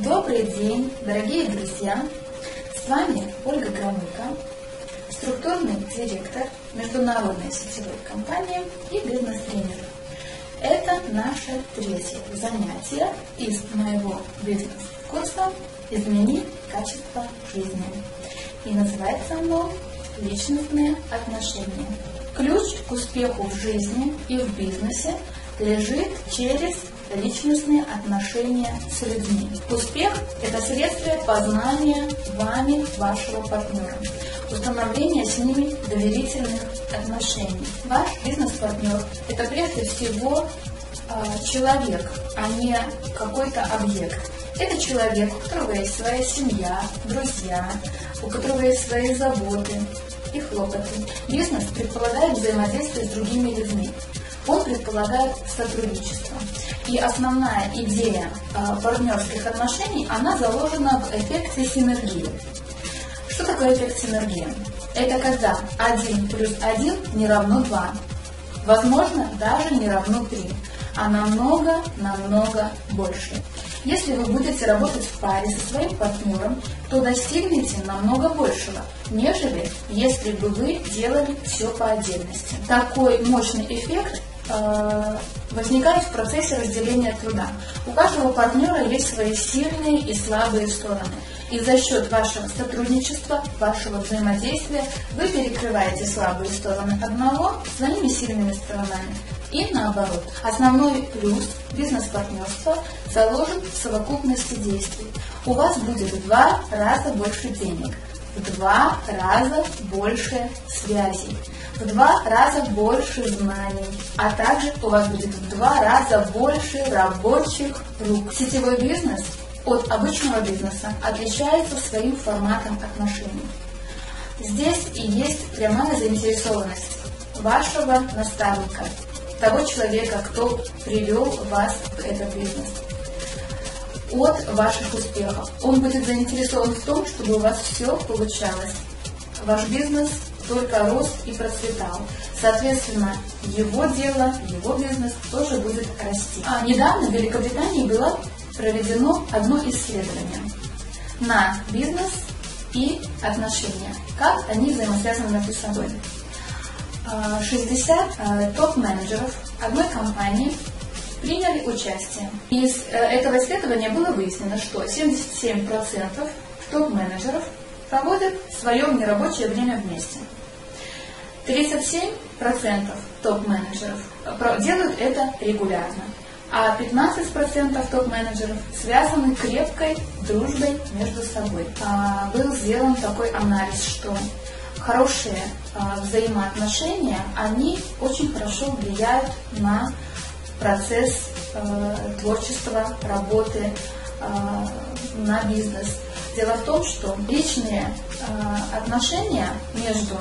Добрый день, дорогие друзья! С вами Ольга Громыко, структурный директор международной сетевой компании и бизнес-тренер. Это наше третье занятие из моего бизнес-курса «Измени качество жизни». И называется оно «Личностные отношения». Ключ к успеху в жизни и в бизнесе лежит через личностные отношения с людьми. Успех – это следствие познания вами вашего партнера, установления с ними доверительных отношений. Ваш бизнес-партнер – это прежде всего э, человек, а не какой-то объект. Это человек, у которого есть своя семья, друзья, у которого есть свои заботы и хлопоты. Бизнес предполагает взаимодействие с другими людьми. Он предполагает сотрудничество. И основная идея э, партнерских отношений, она заложена в эффекте синергии. Что такое эффект синергии? Это когда 1 плюс 1 не равно 2. Возможно, даже не равно 3, а намного-намного больше. Если вы будете работать в паре со своим партнером, то достигнете намного большего, нежели если бы вы делали все по отдельности. Такой мощный эффект возникает в процессе разделения труда. У каждого партнера есть свои сильные и слабые стороны. И за счет вашего сотрудничества, вашего взаимодействия вы перекрываете слабые стороны одного своими сильными сторонами. И наоборот. Основной плюс бизнес-партнерства заложен в совокупности действий. У вас будет в два раза больше денег, в два раза больше связей в два раза больше знаний, а также у вас будет в два раза больше рабочих рук. Сетевой бизнес от обычного бизнеса отличается своим форматом отношений. Здесь и есть прямая заинтересованность вашего наставника, того человека, кто привел вас в этот бизнес от ваших успехов. Он будет заинтересован в том, чтобы у вас все получалось. Ваш бизнес только рос и процветал. Соответственно, его дело, его бизнес тоже будет расти. А недавно в Великобритании было проведено одно исследование на бизнес и отношения, как они взаимосвязаны между собой. 60 а, а, топ-менеджеров одной компании приняли участие. Из э, этого исследования было выяснено, что 77% топ-менеджеров проводят свое нерабочее время вместе. 37% топ-менеджеров делают это регулярно, а 15% топ-менеджеров связаны крепкой дружбой между собой. А, был сделан такой анализ, что хорошие а, взаимоотношения, они очень хорошо влияют на процесс а, творчества, работы, на бизнес. Дело в том, что личные отношения между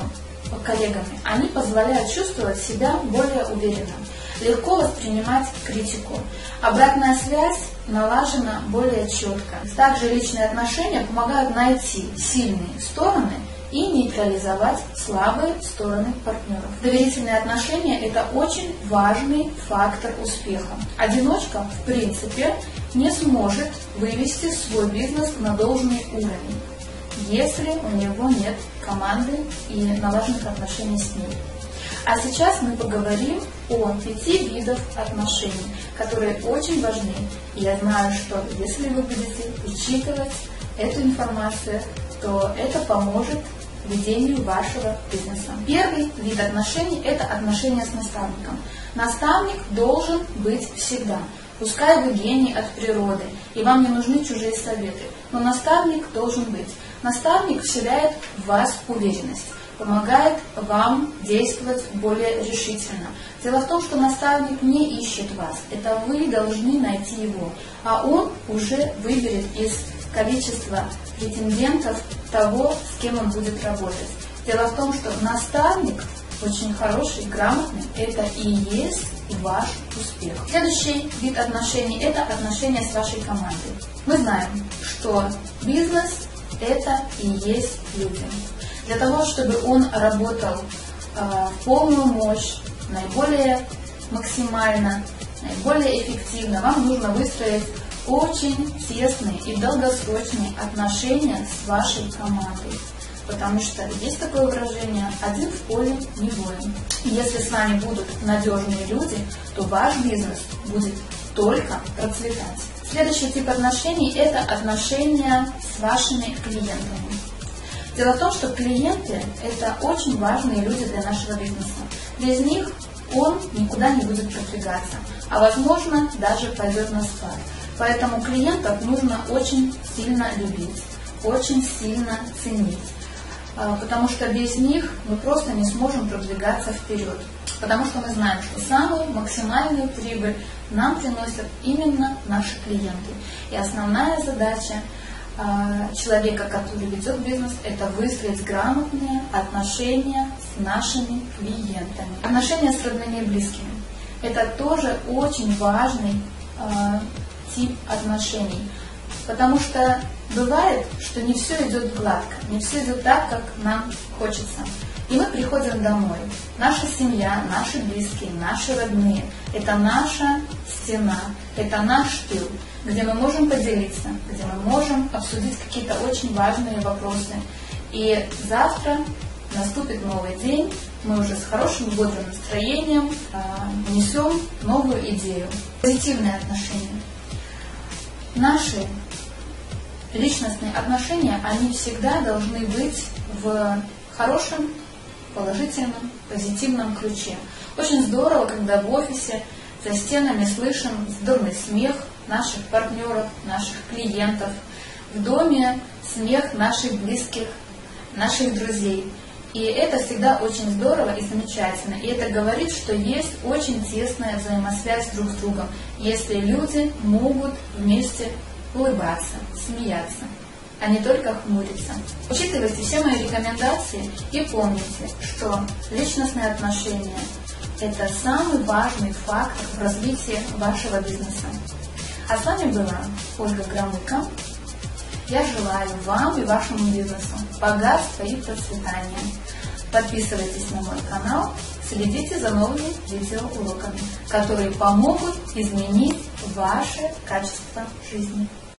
коллегами, они позволяют чувствовать себя более уверенно, легко воспринимать критику. Обратная связь налажена более четко. Также личные отношения помогают найти сильные стороны и нейтрализовать слабые стороны партнеров. Доверительные отношения – это очень важный фактор успеха. Одиночка, в принципе, не сможет вывести свой бизнес на должный уровень если у него нет команды и налаженных отношений с ней. А сейчас мы поговорим о пяти видах отношений, которые очень важны. И я знаю, что если вы будете учитывать эту информацию, то это поможет ведению вашего бизнеса. Первый вид отношений – это отношения с наставником. Наставник должен быть всегда. Пускай вы гений от природы, и вам не нужны чужие советы, но наставник должен быть. Наставник вселяет в вас уверенность, помогает вам действовать более решительно. Дело в том, что наставник не ищет вас, это вы должны найти его, а он уже выберет из количества претендентов того, с кем он будет работать. Дело в том, что наставник очень хороший, грамотный, это и есть ваш успех. Следующий вид отношений – это отношения с вашей командой. Мы знаем, что бизнес это и есть люди. Для того, чтобы он работал э, в полную мощь, наиболее максимально, наиболее эффективно, вам нужно выстроить очень тесные и долгосрочные отношения с вашей командой. Потому что есть такое выражение «один в поле не воин». Если с вами будут надежные люди, то ваш бизнес будет только процветать. Следующий тип отношений – это отношения с вашими клиентами. Дело в том, что клиенты – это очень важные люди для нашего бизнеса. Без них он никуда не будет продвигаться, а возможно даже пойдет на спад. Поэтому клиентов нужно очень сильно любить, очень сильно ценить. А, потому что без них мы просто не сможем продвигаться вперед. Потому что мы знаем, что самую максимальную прибыль нам приносят именно наши клиенты. И основная задача а, человека, который ведет бизнес, это выстроить грамотные отношения с нашими клиентами. Отношения с родными и близкими. Это тоже очень важный э, тип отношений. Потому что бывает, что не все идет гладко, не все идет так, как нам хочется. И мы приходим домой. Наша семья, наши близкие, наши родные – это наша стена, это наш тыл, где мы можем поделиться, где мы можем обсудить какие-то очень важные вопросы. И завтра наступит новый день, мы уже с хорошим бодрым настроением э, несем новую идею. Позитивные отношения. Наши личностные отношения, они всегда должны быть в хорошем положительном, позитивном ключе. Очень здорово, когда в офисе за стенами слышим здоровый смех наших партнеров, наших клиентов, в доме смех наших близких, наших друзей. И это всегда очень здорово и замечательно. И это говорит, что есть очень тесная взаимосвязь друг с другом, если люди могут вместе улыбаться, смеяться а не только хмуриться. Учитывайте все мои рекомендации и помните, что личностные отношения – это самый важный фактор в развитии вашего бизнеса. А с вами была Ольга Громыко. Я желаю вам и вашему бизнесу богатства и процветания. Подписывайтесь на мой канал, следите за новыми видеоуроками, которые помогут изменить ваше качество жизни.